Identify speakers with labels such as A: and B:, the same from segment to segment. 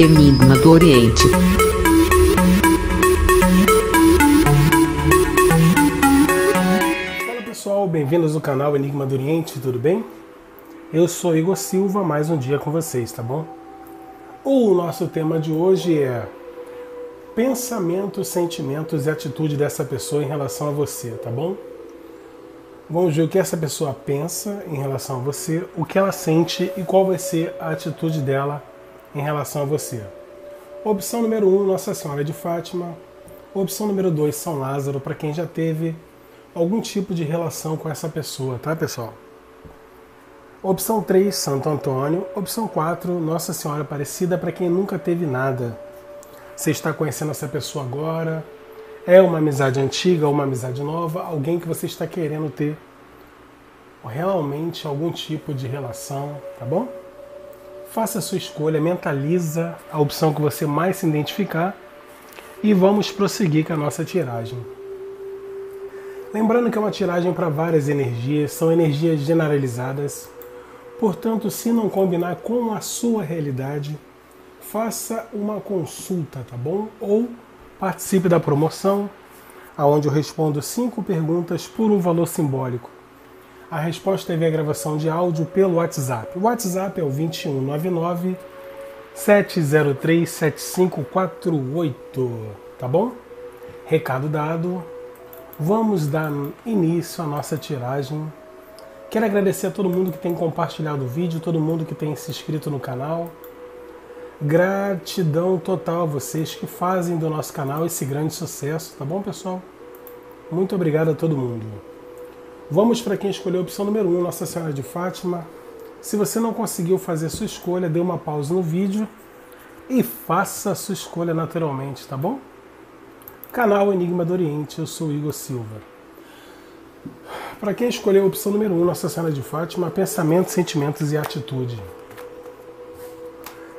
A: Enigma do Oriente.
B: Fala pessoal, bem-vindos ao canal Enigma do Oriente, tudo bem? Eu sou Igor Silva, mais um dia com vocês, tá bom? O nosso tema de hoje é pensamentos, sentimentos e atitude dessa pessoa em relação a você, tá bom? Vamos ver o que essa pessoa pensa em relação a você, o que ela sente e qual vai ser a atitude dela em relação a você. Opção número 1, um, Nossa Senhora de Fátima. Opção número 2, São Lázaro, para quem já teve algum tipo de relação com essa pessoa, tá, pessoal? Opção 3, Santo Antônio. Opção 4, Nossa Senhora Aparecida, para quem nunca teve nada. Você está conhecendo essa pessoa agora? É uma amizade antiga uma amizade nova? Alguém que você está querendo ter realmente algum tipo de relação, tá bom? Faça a sua escolha, mentaliza a opção que você mais se identificar e vamos prosseguir com a nossa tiragem. Lembrando que é uma tiragem para várias energias, são energias generalizadas. Portanto, se não combinar com a sua realidade, faça uma consulta, tá bom? Ou participe da promoção, aonde eu respondo cinco perguntas por um valor simbólico. A resposta é via gravação de áudio pelo WhatsApp. O WhatsApp é o 2199 703 7548, tá bom? Recado dado. Vamos dar início à nossa tiragem. Quero agradecer a todo mundo que tem compartilhado o vídeo, todo mundo que tem se inscrito no canal. Gratidão total a vocês que fazem do nosso canal esse grande sucesso, tá bom, pessoal? Muito obrigado a todo mundo. Vamos para quem escolheu a opção número 1, um, Nossa Senhora de Fátima. Se você não conseguiu fazer sua escolha, dê uma pausa no vídeo e faça a sua escolha naturalmente, tá bom? Canal Enigma do Oriente, eu sou Igor Silva. Para quem escolheu a opção número 1, um, Nossa Senhora de Fátima, pensamentos, sentimentos e atitude.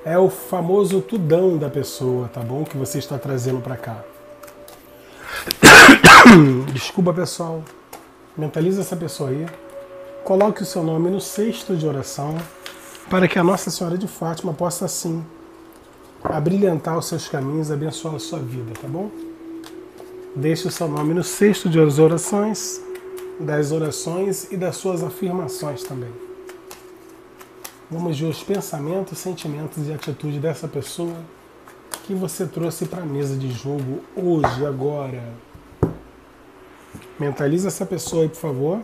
B: É o famoso tudão da pessoa, tá bom? Que você está trazendo para cá. Desculpa, pessoal. Mentalize essa pessoa aí. Coloque o seu nome no cesto de oração para que a Nossa Senhora de Fátima possa assim abrilhantar os seus caminhos, abençoar a sua vida, tá bom? Deixe o seu nome no cesto de orações, das orações e das suas afirmações também. Vamos ver os pensamentos, sentimentos e atitude dessa pessoa que você trouxe para a mesa de jogo hoje, agora. Mentaliza essa pessoa aí, por favor.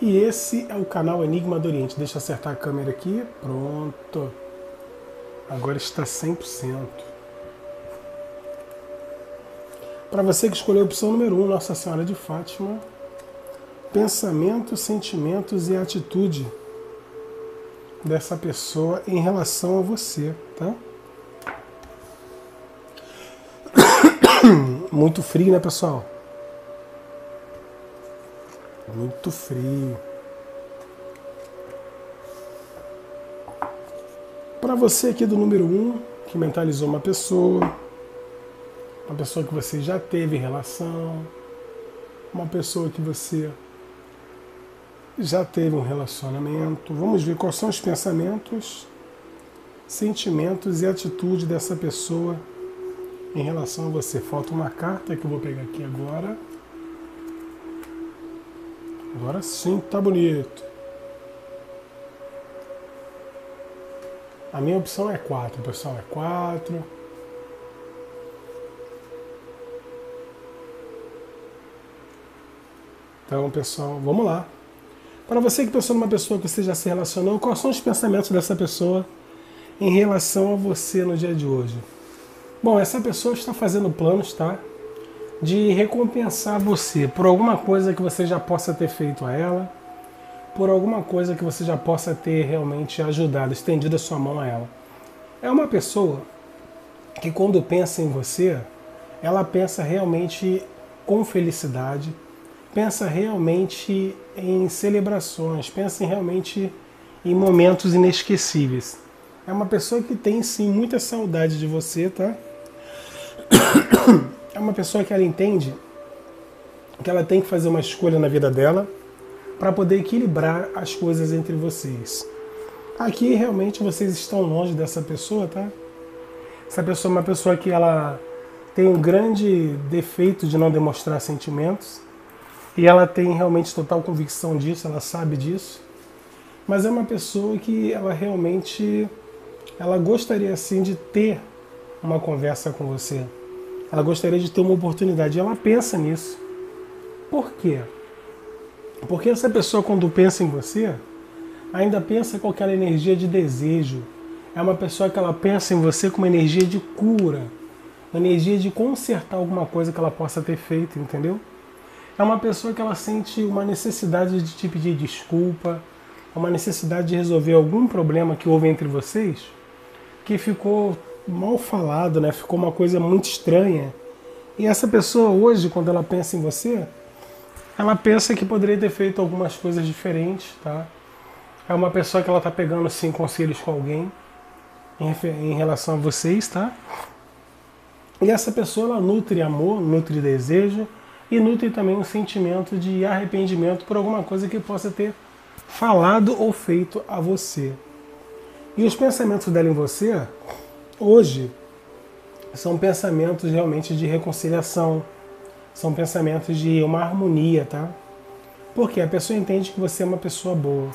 B: E esse é o canal Enigma do Oriente. Deixa eu acertar a câmera aqui. Pronto. Agora está 100%. Para você que escolheu a opção número 1, um, Nossa Senhora de Fátima, pensamentos, sentimentos e atitude dessa pessoa em relação a você, tá? Muito frio, né, pessoal? Muito frio. Para você aqui do número 1, um, que mentalizou uma pessoa, uma pessoa que você já teve relação, uma pessoa que você já teve um relacionamento. Vamos ver quais são os pensamentos, sentimentos e atitude dessa pessoa em relação a você. Falta uma carta que eu vou pegar aqui agora. Agora sim, tá bonito. A minha opção é 4, pessoal, é 4. Então, pessoal, vamos lá. Para você que pensou numa pessoa que você já se relacionou, quais são os pensamentos dessa pessoa em relação a você no dia de hoje? Bom, essa pessoa está fazendo planos, tá? De recompensar você por alguma coisa que você já possa ter feito a ela, por alguma coisa que você já possa ter realmente ajudado, estendido a sua mão a ela. É uma pessoa que quando pensa em você, ela pensa realmente com felicidade, pensa realmente em celebrações, pensa realmente em momentos inesquecíveis. É uma pessoa que tem sim muita saudade de você, tá? É uma pessoa que ela entende que ela tem que fazer uma escolha na vida dela para poder equilibrar as coisas entre vocês. Aqui realmente vocês estão longe dessa pessoa, tá? Essa pessoa é uma pessoa que ela tem um grande defeito de não demonstrar sentimentos e ela tem realmente total convicção disso, ela sabe disso. Mas é uma pessoa que ela realmente ela gostaria assim de ter uma conversa com você. Ela gostaria de ter uma oportunidade. E ela pensa nisso. Por quê? Porque essa pessoa, quando pensa em você, ainda pensa com aquela energia de desejo. É uma pessoa que ela pensa em você com uma energia de cura, uma energia de consertar alguma coisa que ela possa ter feito, entendeu? É uma pessoa que ela sente uma necessidade de te pedir desculpa, uma necessidade de resolver algum problema que houve entre vocês, que ficou mal falado, né? Ficou uma coisa muito estranha. E essa pessoa hoje, quando ela pensa em você, ela pensa que poderia ter feito algumas coisas diferentes, tá? É uma pessoa que ela tá pegando sim conselhos com alguém em, em relação a vocês, tá? E essa pessoa ela nutre amor, nutre desejo e nutre também um sentimento de arrependimento por alguma coisa que possa ter falado ou feito a você. E os pensamentos dela em você hoje são pensamentos realmente de reconciliação, são pensamentos de uma harmonia, tá? Porque a pessoa entende que você é uma pessoa boa.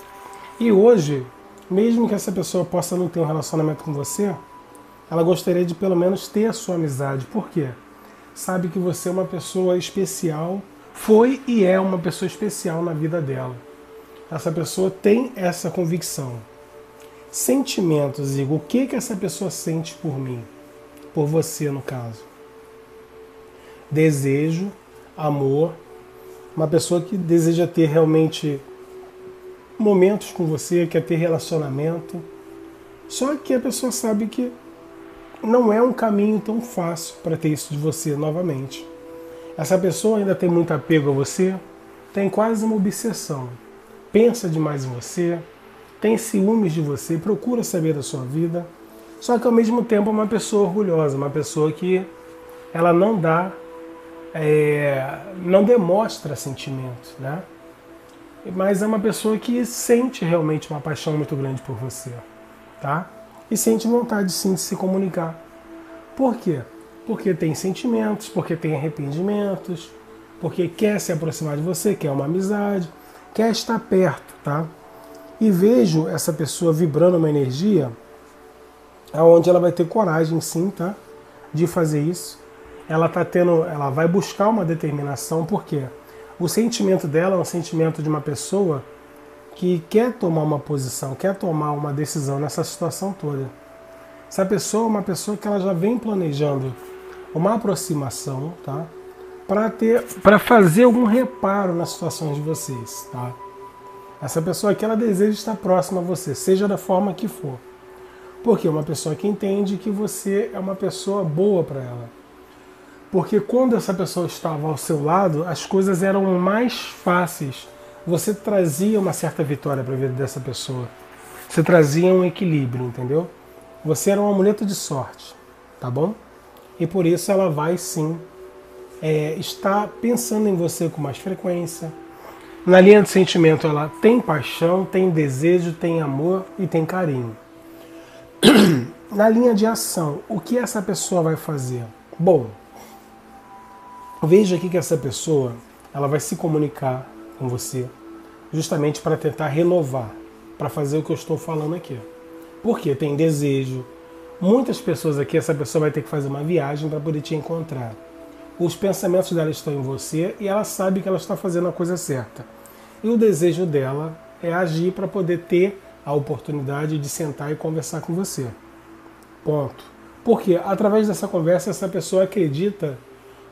B: E hoje, mesmo que essa pessoa possa não ter um relacionamento com você, ela gostaria de pelo menos ter a sua amizade. Por quê? Sabe que você é uma pessoa especial, foi e é uma pessoa especial na vida dela. Essa pessoa tem essa convicção. Sentimentos, Igor. O que, que essa pessoa sente por mim? Por você, no caso. Desejo, amor. Uma pessoa que deseja ter realmente momentos com você, quer ter relacionamento. Só que a pessoa sabe que não é um caminho tão fácil para ter isso de você novamente. Essa pessoa ainda tem muito apego a você, tem quase uma obsessão. Pensa demais em você, tem ciúmes de você, procura saber da sua vida, só que ao mesmo tempo é uma pessoa orgulhosa, uma pessoa que ela não dá, é, não demonstra sentimentos, né? Mas é uma pessoa que sente realmente uma paixão muito grande por você, tá? E sente vontade sim de se comunicar. Por quê? Porque tem sentimentos, porque tem arrependimentos, porque quer se aproximar de você, quer uma amizade, quer estar perto, tá? E vejo essa pessoa vibrando uma energia aonde ela vai ter coragem sim, tá? De fazer isso. Ela tá tendo, ela vai buscar uma determinação, porque o sentimento dela é um sentimento de uma pessoa que quer tomar uma posição, quer tomar uma decisão nessa situação toda. Essa pessoa é uma pessoa que ela já vem planejando uma aproximação, tá? Para ter, para fazer algum reparo nas situações de vocês, tá? Essa pessoa aqui ela deseja estar próxima a você, seja da forma que for. Porque é uma pessoa que entende que você é uma pessoa boa para ela. Porque quando essa pessoa estava ao seu lado, as coisas eram mais fáceis. Você trazia uma certa vitória para a vida dessa pessoa. Você trazia um equilíbrio, entendeu? Você era um amuleto de sorte, tá bom? E por isso ela vai sim é, estar pensando em você com mais frequência, na linha de sentimento, ela tem paixão, tem desejo, tem amor e tem carinho. Na linha de ação, o que essa pessoa vai fazer? Bom, veja aqui que essa pessoa ela vai se comunicar com você justamente para tentar renovar, para fazer o que eu estou falando aqui. Porque tem desejo. Muitas pessoas aqui, essa pessoa vai ter que fazer uma viagem para poder te encontrar os pensamentos dela estão em você e ela sabe que ela está fazendo a coisa certa. E o desejo dela é agir para poder ter a oportunidade de sentar e conversar com você. Ponto. Porque através dessa conversa essa pessoa acredita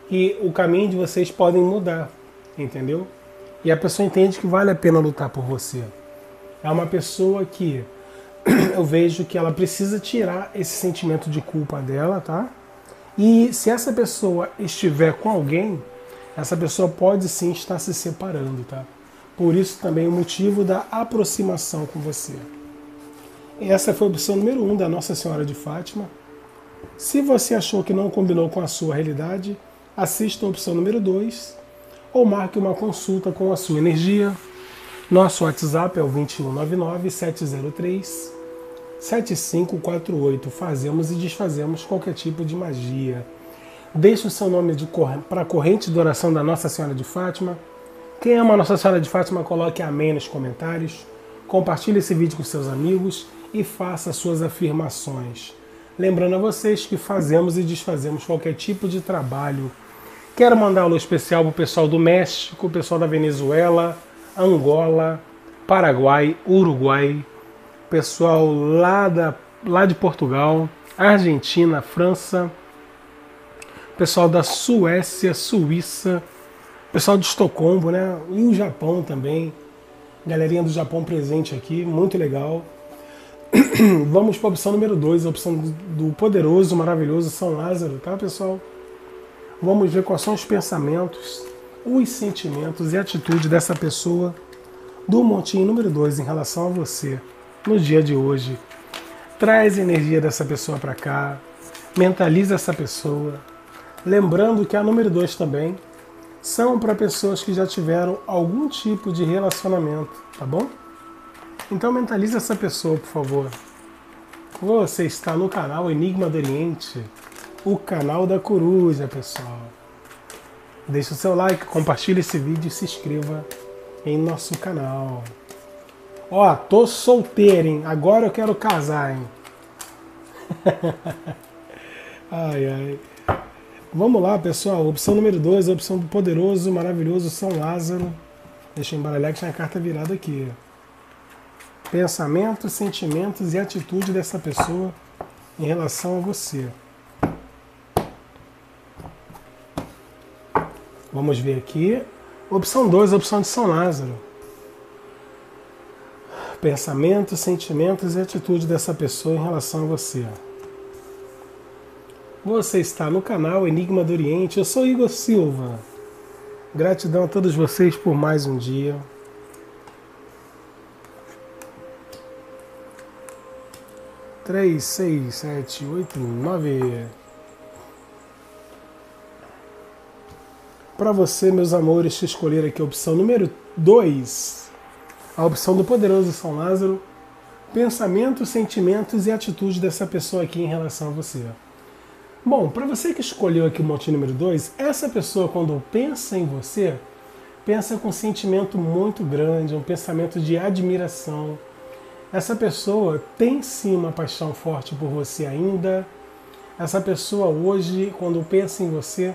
B: que o caminho de vocês podem mudar, entendeu? E a pessoa entende que vale a pena lutar por você. É uma pessoa que eu vejo que ela precisa tirar esse sentimento de culpa dela, tá? E se essa pessoa estiver com alguém, essa pessoa pode sim estar se separando, tá? Por isso também o motivo da aproximação com você. Essa foi a opção número um da Nossa Senhora de Fátima. Se você achou que não combinou com a sua realidade, assista a opção número 2 ou marque uma consulta com a sua energia. Nosso WhatsApp é o 2199 703 7548. Fazemos e desfazemos qualquer tipo de magia. Deixe o seu nome para a corrente de oração da Nossa Senhora de Fátima. Quem ama a Nossa Senhora de Fátima, coloque amém nos comentários. Compartilhe esse vídeo com seus amigos e faça suas afirmações. Lembrando a vocês que fazemos e desfazemos qualquer tipo de trabalho. Quero mandar um alô especial para o pessoal do México, o pessoal da Venezuela, Angola, Paraguai, Uruguai, pessoal lá, da, lá de Portugal, Argentina, França, pessoal da Suécia, Suíça, pessoal de Estocolmo, né? E o Japão também. Galerinha do Japão presente aqui, muito legal. Vamos para a opção número 2, a opção do poderoso, maravilhoso São Lázaro, tá, pessoal? Vamos ver quais são os pensamentos, os sentimentos e atitude dessa pessoa do montinho número 2 em relação a você no dia de hoje. Traz energia dessa pessoa para cá, mentaliza essa pessoa. Lembrando que a número 2 também são para pessoas que já tiveram algum tipo de relacionamento, tá bom? Então mentalize essa pessoa, por favor. Você está no canal Enigma do Oriente, o canal da coruja, pessoal. Deixe o seu like, compartilhe esse vídeo e se inscreva em nosso canal. Ó, tô solteiro, hein? Agora eu quero casar, hein? ai, ai. Vamos lá, pessoal. Opção número 2, a opção do poderoso, maravilhoso São Lázaro. Deixa eu embaralhar que tinha a carta virada aqui pensamentos, sentimentos e atitude dessa pessoa em relação a você. Vamos ver aqui. Opção 2, opção de São Lázaro. Pensamentos, sentimentos e atitude dessa pessoa em relação a você. Você está no canal Enigma do Oriente. Eu sou Igor Silva. Gratidão a todos vocês por mais um dia. 3, 6, 7, 8, 9. Para você, meus amores, escolher aqui a opção número 2, a opção do poderoso São Lázaro, pensamentos, sentimentos e atitude dessa pessoa aqui em relação a você. Bom, para você que escolheu aqui o monte número 2, essa pessoa, quando pensa em você, pensa com um sentimento muito grande, um pensamento de admiração, essa pessoa tem sim uma paixão forte por você ainda. Essa pessoa hoje, quando pensa em você,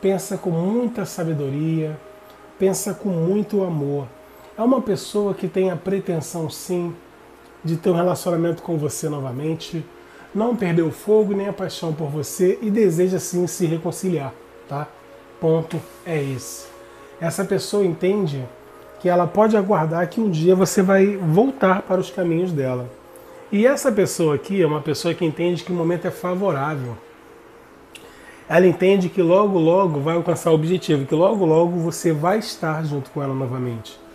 B: pensa com muita sabedoria, pensa com muito amor. É uma pessoa que tem a pretensão sim de ter um relacionamento com você novamente, não perdeu o fogo nem a paixão por você e deseja sim se reconciliar, tá? Ponto é esse. Essa pessoa entende que ela pode aguardar que um dia você vai voltar para os caminhos dela. E essa pessoa aqui é uma pessoa que entende que o momento é favorável. Ela entende que logo, logo vai alcançar o objetivo, que logo, logo você vai estar junto com ela novamente.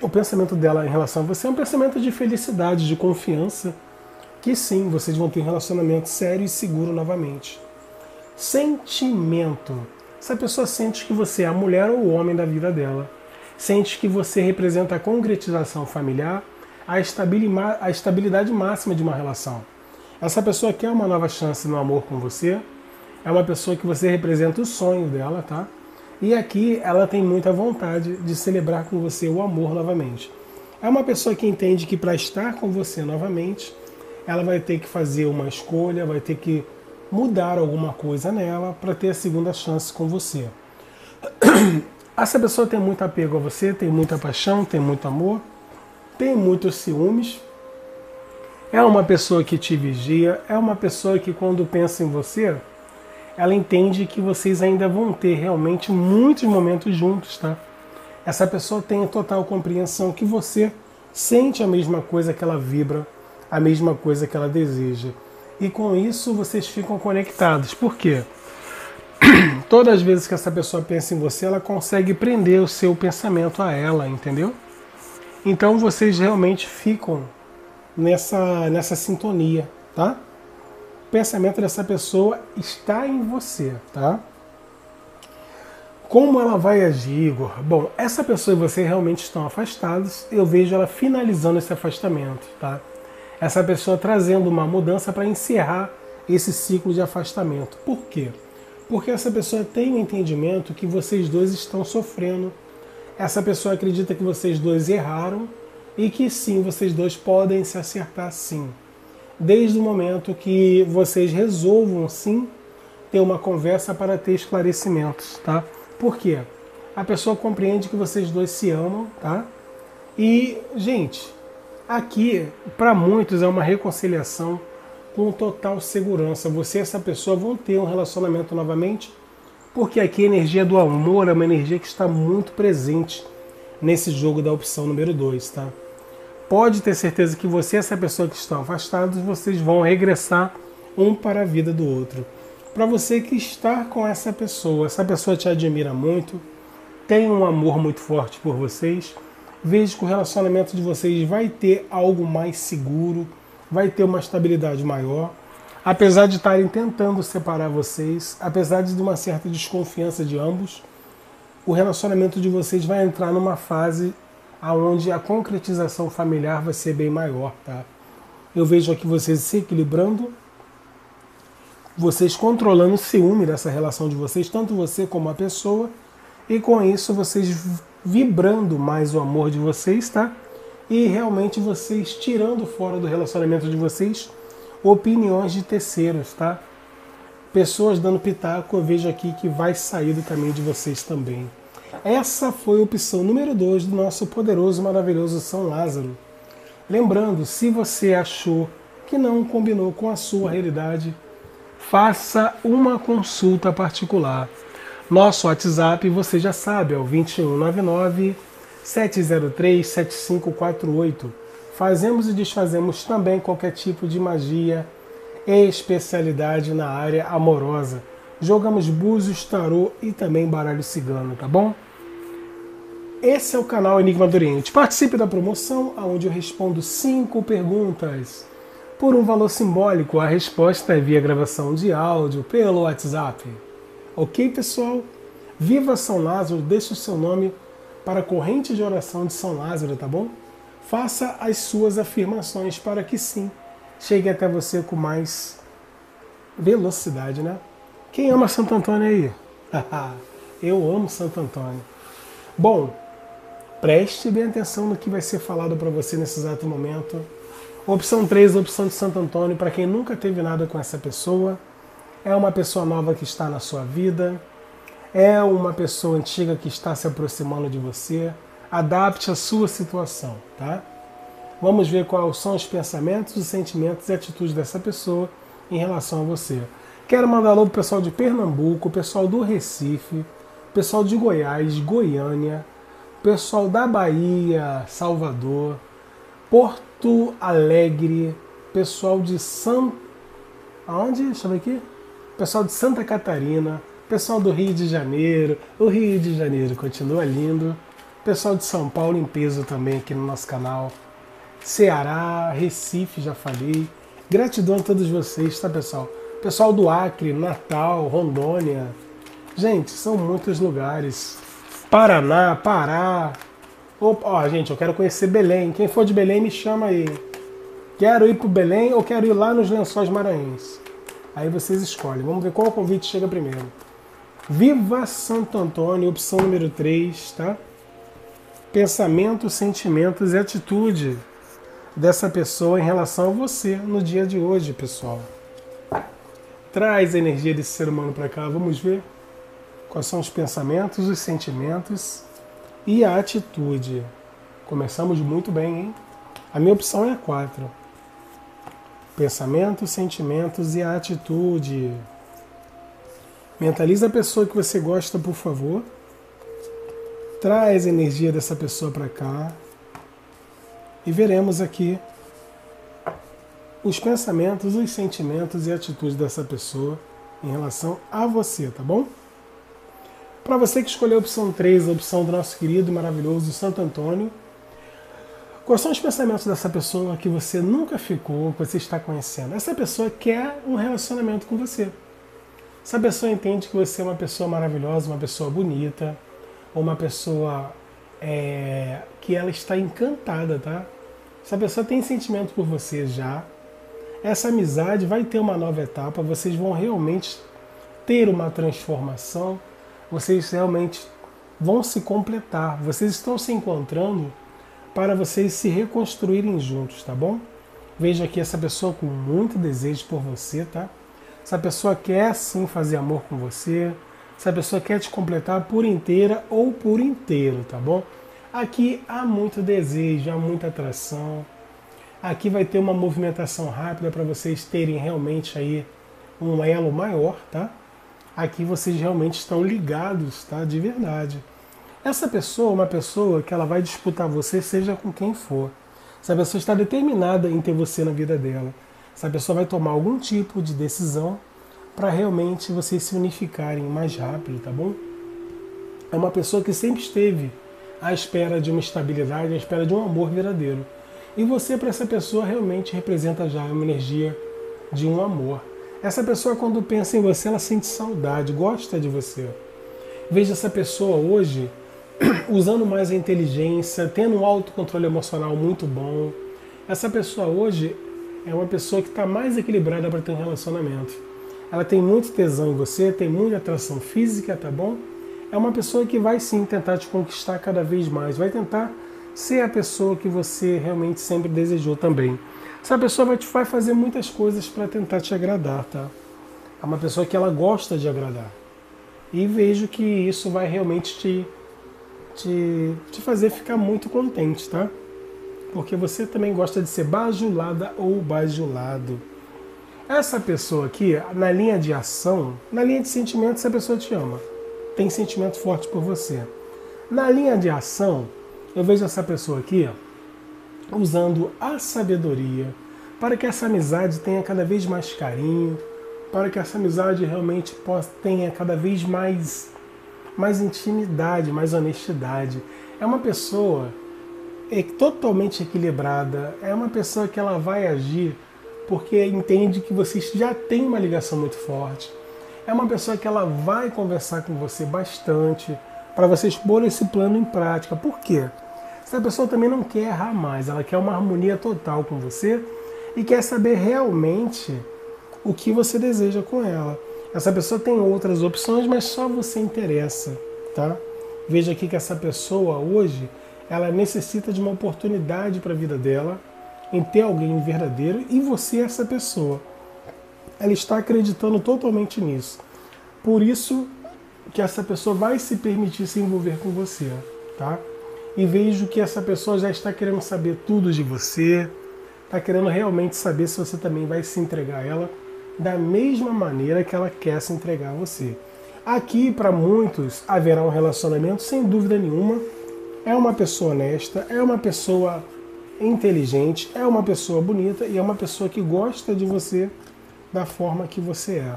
B: O pensamento dela em relação a você é um pensamento de felicidade, de confiança, que sim, vocês vão ter um relacionamento sério e seguro novamente. Sentimento. Essa pessoa sente que você é a mulher ou o homem da vida dela sente que você representa a concretização familiar, a estabilidade máxima de uma relação. Essa pessoa quer uma nova chance no amor com você, é uma pessoa que você representa o sonho dela, tá? E aqui ela tem muita vontade de celebrar com você o amor novamente. É uma pessoa que entende que para estar com você novamente, ela vai ter que fazer uma escolha, vai ter que mudar alguma coisa nela para ter a segunda chance com você. Essa pessoa tem muito apego a você, tem muita paixão, tem muito amor, tem muitos ciúmes. É uma pessoa que te vigia, é uma pessoa que quando pensa em você, ela entende que vocês ainda vão ter realmente muitos momentos juntos, tá? Essa pessoa tem total compreensão que você sente a mesma coisa que ela vibra, a mesma coisa que ela deseja. E com isso vocês ficam conectados. Por quê? todas as vezes que essa pessoa pensa em você, ela consegue prender o seu pensamento a ela, entendeu? Então vocês realmente ficam nessa, nessa sintonia, tá? Pensamento dessa pessoa está em você, tá? Como ela vai agir, Igor? Bom, essa pessoa e você realmente estão afastados. Eu vejo ela finalizando esse afastamento, tá? essa pessoa trazendo uma mudança para encerrar esse ciclo de afastamento. Por quê? Porque essa pessoa tem o um entendimento que vocês dois estão sofrendo. Essa pessoa acredita que vocês dois erraram e que sim, vocês dois podem se acertar sim. Desde o momento que vocês resolvam sim ter uma conversa para ter esclarecimentos, tá? Por quê? A pessoa compreende que vocês dois se amam, tá? E, gente, aqui para muitos é uma reconciliação com total segurança. Você e essa pessoa vão ter um relacionamento novamente, porque aqui a energia do amor é uma energia que está muito presente nesse jogo da opção número 2, tá? Pode ter certeza que você e essa pessoa que estão afastados, vocês vão regressar um para a vida do outro para você que está com essa pessoa. Essa pessoa te admira muito, tem um amor muito forte por vocês. Veja que o relacionamento de vocês vai ter algo mais seguro, vai ter uma estabilidade maior. Apesar de estarem tentando separar vocês, apesar de uma certa desconfiança de ambos, o relacionamento de vocês vai entrar numa fase aonde a concretização familiar vai ser bem maior, tá? Eu vejo aqui vocês se equilibrando, vocês controlando o ciúme dessa relação de vocês, tanto você como a pessoa, e com isso vocês vibrando mais o amor de vocês, tá? E realmente vocês tirando fora do relacionamento de vocês opiniões de terceiros, tá? Pessoas dando pitaco, eu vejo aqui que vai sair do caminho de vocês também. Essa foi a opção número 2 do nosso poderoso, maravilhoso São Lázaro. Lembrando, se você achou que não combinou com a sua realidade, faça uma consulta particular. Nosso WhatsApp, você já sabe, é o 2199 703 7548. Fazemos e desfazemos também qualquer tipo de magia e especialidade na área amorosa. Jogamos búzios, tarô e também baralho cigano, tá bom? Esse é o canal Enigma do Oriente. Participe da promoção, onde eu respondo cinco perguntas por um valor simbólico, a resposta é via gravação de áudio pelo WhatsApp. Ok, pessoal? Viva São Lázaro, deixe o seu nome para a corrente de oração de São Lázaro, tá bom? Faça as suas afirmações para que sim, chegue até você com mais velocidade, né? Quem ama Santo Antônio aí? Eu amo Santo Antônio. Bom, preste bem atenção no que vai ser falado para você nesse exato momento Opção 3, opção de Santo Antônio, para quem nunca teve nada com essa pessoa, é uma pessoa nova que está na sua vida, é uma pessoa antiga que está se aproximando de você. Adapte a sua situação, tá? Vamos ver quais são os pensamentos, os sentimentos e atitudes dessa pessoa em relação a você. Quero mandar alô pro pessoal de Pernambuco, pessoal do Recife, pessoal de Goiás, Goiânia, pessoal da Bahia, Salvador, Porto Alegre, pessoal de São. Aonde? Deixa eu ver aqui. Pessoal de Santa Catarina, pessoal do Rio de Janeiro. O Rio de Janeiro continua lindo. Pessoal de São Paulo em peso também aqui no nosso canal. Ceará, Recife, já falei. Gratidão a todos vocês, tá pessoal? Pessoal do Acre, Natal, Rondônia. Gente, são muitos lugares. Paraná, Pará, Opa, ó, gente, eu quero conhecer Belém. Quem for de Belém, me chama aí. Quero ir para Belém ou quero ir lá nos Lençóis Maranhenses? Aí vocês escolhem. Vamos ver qual convite chega primeiro. Viva Santo Antônio, opção número 3, tá? Pensamentos, sentimentos e atitude dessa pessoa em relação a você no dia de hoje, pessoal. Traz a energia desse ser humano para cá, vamos ver quais são os pensamentos, os sentimentos e a atitude. Começamos muito bem, hein? A minha opção é a 4. Pensamentos, sentimentos e a atitude. Mentaliza a pessoa que você gosta, por favor. Traz a energia dessa pessoa para cá. E veremos aqui os pensamentos, os sentimentos e atitudes dessa pessoa em relação a você, tá bom? Para você que escolheu a opção 3, a opção do nosso querido e maravilhoso Santo Antônio, quais são os pensamentos dessa pessoa que você nunca ficou, que você está conhecendo? Essa pessoa quer um relacionamento com você. Essa pessoa entende que você é uma pessoa maravilhosa, uma pessoa bonita, ou uma pessoa é, que ela está encantada, tá? Essa pessoa tem sentimento por você já. Essa amizade vai ter uma nova etapa, vocês vão realmente ter uma transformação, vocês realmente vão se completar, vocês estão se encontrando para vocês se reconstruírem juntos, tá bom? Veja aqui essa pessoa com muito desejo por você, tá? Essa pessoa quer sim fazer amor com você, essa pessoa quer te completar por inteira ou por inteiro, tá bom? Aqui há muito desejo, há muita atração. Aqui vai ter uma movimentação rápida para vocês terem realmente aí um elo maior, tá? Aqui vocês realmente estão ligados, tá? De verdade. Essa pessoa é uma pessoa que ela vai disputar você, seja com quem for. Essa pessoa está determinada em ter você na vida dela. Essa pessoa vai tomar algum tipo de decisão para realmente vocês se unificarem mais rápido, tá bom? É uma pessoa que sempre esteve à espera de uma estabilidade, à espera de um amor verdadeiro. E você, para essa pessoa, realmente representa já uma energia de um amor. Essa pessoa, quando pensa em você, ela sente saudade, gosta de você. Veja essa pessoa hoje usando mais a inteligência, tendo um autocontrole emocional muito bom. Essa pessoa hoje é uma pessoa que está mais equilibrada para ter um relacionamento. Ela tem muito tesão em você, tem muita atração física, tá bom? é uma pessoa que vai sim tentar te conquistar cada vez mais, vai tentar ser a pessoa que você realmente sempre desejou também. Essa pessoa vai, te, vai fazer muitas coisas para tentar te agradar, tá? É uma pessoa que ela gosta de agradar. E vejo que isso vai realmente te, te, te fazer ficar muito contente, tá? Porque você também gosta de ser bajulada ou bajulado. Essa pessoa aqui, na linha de ação, na linha de sentimento, essa pessoa te ama tem sentimento forte por você. Na linha de ação, eu vejo essa pessoa aqui ó, usando a sabedoria para que essa amizade tenha cada vez mais carinho, para que essa amizade realmente possa, tenha cada vez mais, mais intimidade, mais honestidade. É uma pessoa é totalmente equilibrada, é uma pessoa que ela vai agir porque entende que vocês já têm uma ligação muito forte é uma pessoa que ela vai conversar com você bastante para vocês pôr esse plano em prática. Por quê? Essa pessoa também não quer errar mais, ela quer uma harmonia total com você e quer saber realmente o que você deseja com ela. Essa pessoa tem outras opções, mas só você interessa, tá? Veja aqui que essa pessoa hoje, ela necessita de uma oportunidade para a vida dela, em ter alguém verdadeiro e você é essa pessoa ela está acreditando totalmente nisso. Por isso que essa pessoa vai se permitir se envolver com você, tá? E vejo que essa pessoa já está querendo saber tudo de você, está querendo realmente saber se você também vai se entregar a ela da mesma maneira que ela quer se entregar a você. Aqui, para muitos, haverá um relacionamento sem dúvida nenhuma. É uma pessoa honesta, é uma pessoa inteligente, é uma pessoa bonita e é uma pessoa que gosta de você da forma que você é.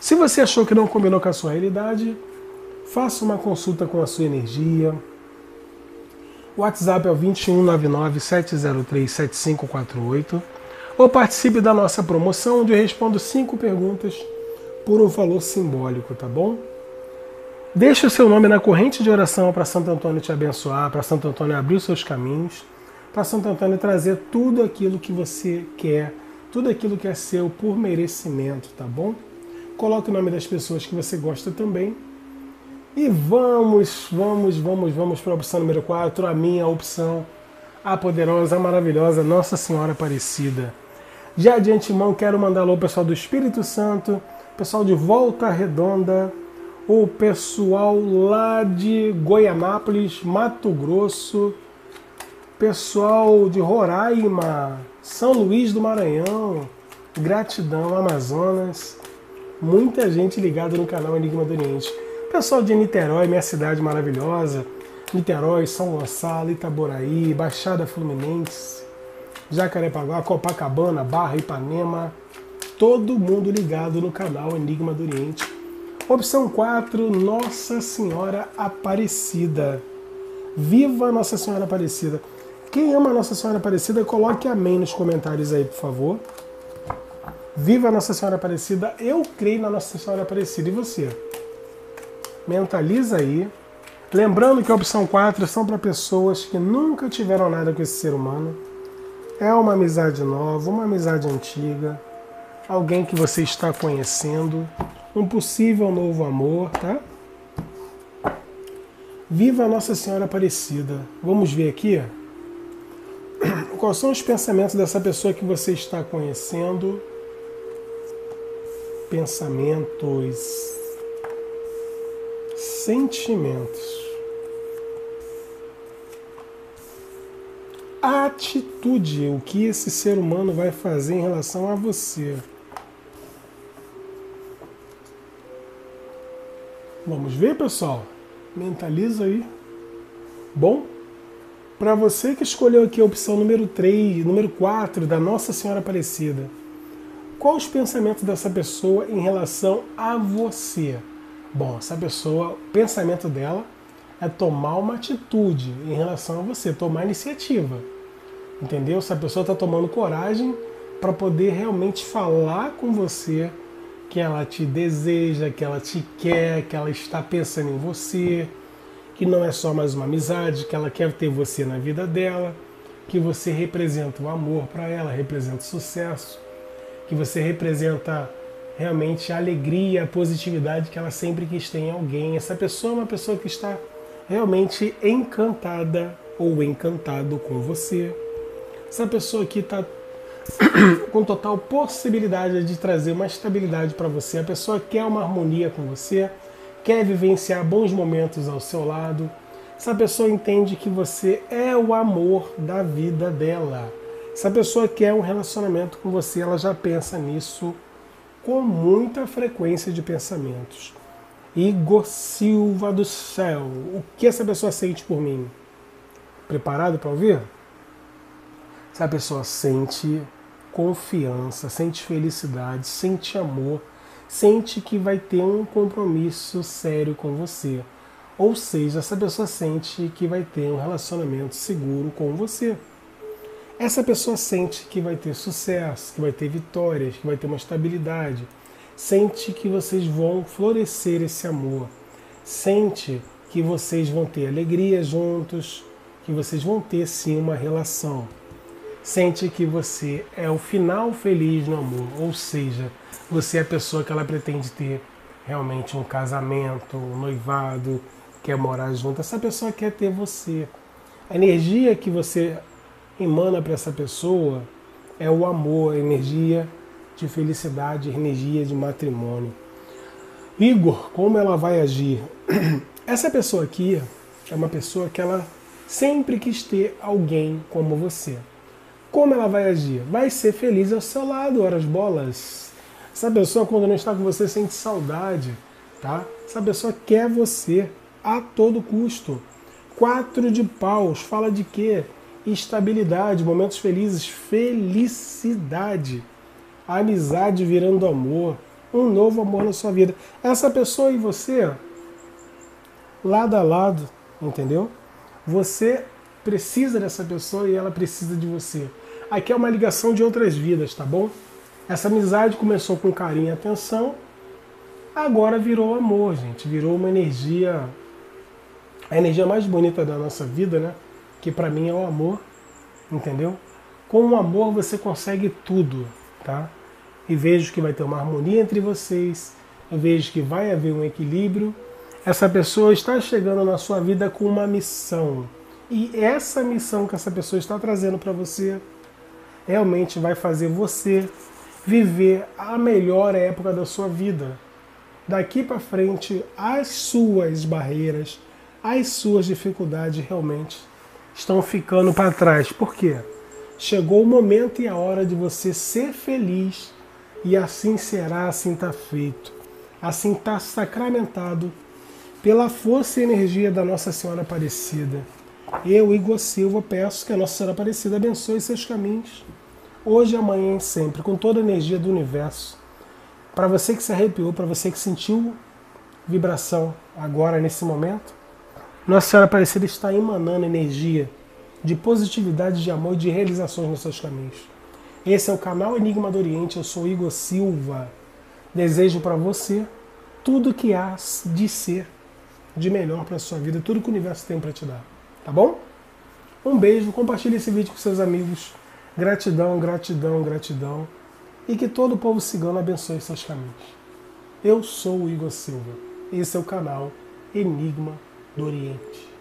B: Se você achou que não combinou com a sua realidade, faça uma consulta com a sua energia. O WhatsApp é o 2199-703-7548 ou participe da nossa promoção onde eu respondo cinco perguntas por um valor simbólico, tá bom? Deixe o seu nome na corrente de oração para Santo Antônio te abençoar, para Santo Antônio abrir os seus caminhos, para Santo Antônio trazer tudo aquilo que você quer tudo aquilo que é seu por merecimento, tá bom? Coloque o nome das pessoas que você gosta também. E vamos, vamos, vamos, vamos para a opção número 4, a minha opção, a poderosa, a maravilhosa Nossa Senhora Aparecida. Já de antemão quero mandar alô pessoal do Espírito Santo, pessoal de Volta Redonda, o pessoal lá de Goianápolis, Mato Grosso, pessoal de Roraima, São Luís do Maranhão, gratidão, Amazonas, muita gente ligada no canal Enigma do Oriente. Pessoal de Niterói, minha cidade maravilhosa, Niterói, São Gonçalo, Itaboraí, Baixada Fluminense, Jacarepaguá, Copacabana, Barra, Ipanema, todo mundo ligado no canal Enigma do Oriente. Opção 4, Nossa Senhora Aparecida. Viva Nossa Senhora Aparecida! Quem ama Nossa Senhora Aparecida, coloque amém nos comentários aí, por favor. Viva Nossa Senhora Aparecida, eu creio na Nossa Senhora Aparecida. E você? Mentaliza aí. Lembrando que a opção 4 são para pessoas que nunca tiveram nada com esse ser humano, É uma amizade nova, uma amizade antiga, alguém que você está conhecendo, um possível novo amor, tá? Viva Nossa Senhora Aparecida. Vamos ver aqui? Quais são os pensamentos dessa pessoa que você está conhecendo? Pensamentos, sentimentos. atitude, o que esse ser humano vai fazer em relação a você. Vamos ver, pessoal? Mentaliza aí. Bom, para você que escolheu aqui a opção número 3, número 4 da Nossa Senhora Aparecida, quais os pensamentos dessa pessoa em relação a você? Bom, essa pessoa, o pensamento dela é tomar uma atitude em relação a você, tomar iniciativa. Entendeu? Se a pessoa está tomando coragem para poder realmente falar com você que ela te deseja, que ela te quer, que ela está pensando em você, que não é só mais uma amizade, que ela quer ter você na vida dela, que você representa o amor para ela, representa o sucesso, que você representa realmente a alegria, a positividade que ela sempre quis ter em alguém. Essa pessoa é uma pessoa que está realmente encantada ou encantado com você. Essa pessoa aqui está com total possibilidade de trazer uma estabilidade para você. A pessoa quer uma harmonia com você, quer vivenciar bons momentos ao seu lado. Essa pessoa entende que você é o amor da vida dela. Essa pessoa quer um relacionamento com você, ela já pensa nisso com muita frequência de pensamentos. Igor Silva do céu, o que essa pessoa sente por mim? Preparado para ouvir? Se a pessoa sente confiança, sente felicidade, sente amor, sente que vai ter um compromisso sério com você. Ou seja, essa pessoa sente que vai ter um relacionamento seguro com você. Essa pessoa sente que vai ter sucesso, que vai ter vitórias, que vai ter uma estabilidade. Sente que vocês vão florescer esse amor. Sente que vocês vão ter alegria juntos, que vocês vão ter sim uma relação sente que você é o final feliz no amor, ou seja, você é a pessoa que ela pretende ter realmente um casamento, um noivado, quer morar junto. Essa pessoa quer ter você. A energia que você emana para essa pessoa é o amor, a energia de felicidade, energia de matrimônio. Igor, como ela vai agir? Essa pessoa aqui é uma pessoa que ela sempre quis ter alguém como você. Como ela vai agir? Vai ser feliz ao seu lado, horas bolas. Essa pessoa, quando não está com você, sente saudade, tá? Essa pessoa quer você a todo custo. Quatro de paus, fala de quê? Estabilidade, momentos felizes, felicidade, amizade virando amor, um novo amor na sua vida. Essa pessoa e você, lado a lado, entendeu? Você precisa dessa pessoa e ela precisa de você. Aqui é uma ligação de outras vidas, tá bom? Essa amizade começou com carinho e atenção, agora virou amor, gente. Virou uma energia, a energia mais bonita da nossa vida, né? Que para mim é o amor, entendeu? Com o amor você consegue tudo, tá? E vejo que vai ter uma harmonia entre vocês, eu vejo que vai haver um equilíbrio. Essa pessoa está chegando na sua vida com uma missão. E essa missão que essa pessoa está trazendo para você realmente vai fazer você viver a melhor época da sua vida. Daqui para frente, as suas barreiras, as suas dificuldades realmente estão ficando para trás. Por quê? Chegou o momento e a hora de você ser feliz e assim será, assim está feito. Assim está sacramentado pela força e energia da Nossa Senhora Aparecida. Eu, Igor Silva, peço que a Nossa Senhora Aparecida abençoe seus caminhos, hoje, amanhã e sempre, com toda a energia do universo. Para você que se arrepiou, para você que sentiu vibração agora, nesse momento, Nossa Senhora Aparecida está emanando energia de positividade, de amor e de realizações nos seus caminhos. Esse é o canal Enigma do Oriente, eu sou Igor Silva. Desejo para você tudo que há de ser de melhor para a sua vida, tudo que o universo tem para te dar. Tá bom? Um beijo, compartilhe esse vídeo com seus amigos. Gratidão, gratidão, gratidão. E que todo o povo cigano abençoe seus caminhos. Eu sou o Igor Silva. Esse é o canal Enigma do Oriente.